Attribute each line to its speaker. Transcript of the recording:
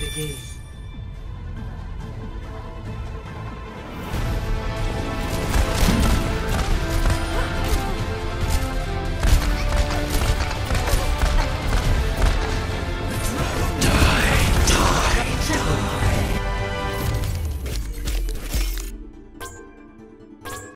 Speaker 1: the game.